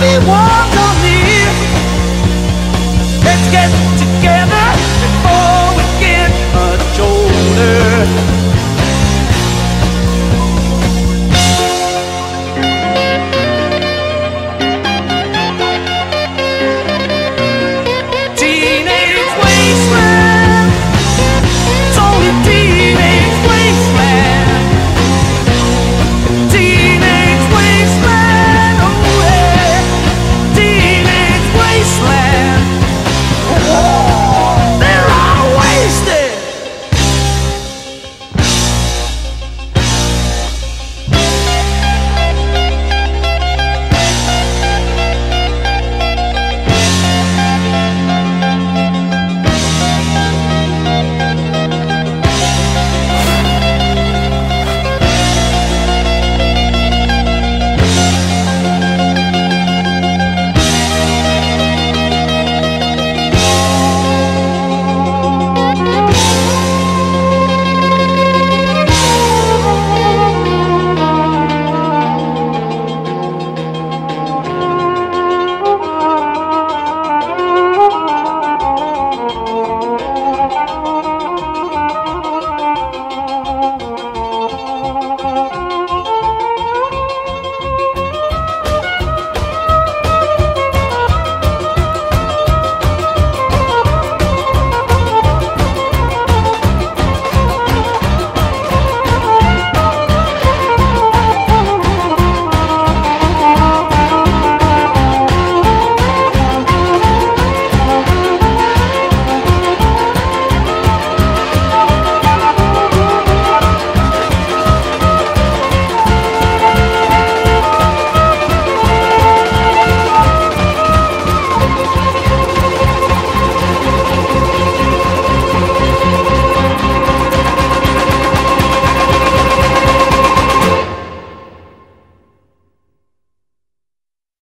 be warm, on me. Let's get